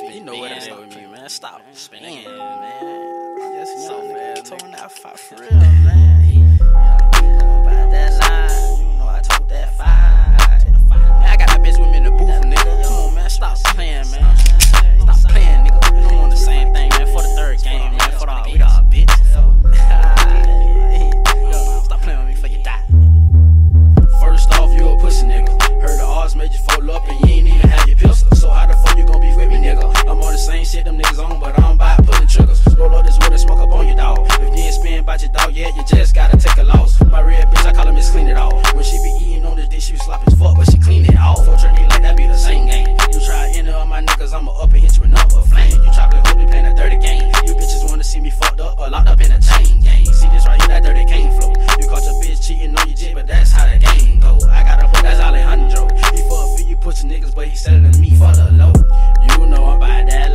Spin you know what it is with me, man. Stop spinning, man. Yes, you know, man. Tone that five for real, man. Gotta take a loss. My red bitch, I call her Miss Clean It All. When she be eating on this dish, she be sloppy as fuck, but she clean it off. For training like that be the same game. You try to enter on my niggas, I'ma up and hit you with number flame. You chocolate hope be playing a dirty game. You bitches wanna see me fucked up or locked up in a chain gang. See this right here, that dirty cane flow. You caught your bitch cheating on your jit, but that's how the game go. I got a hook, that's Alejandro. He fuck for you pussy niggas, but he selling me for the low. You know I'm by that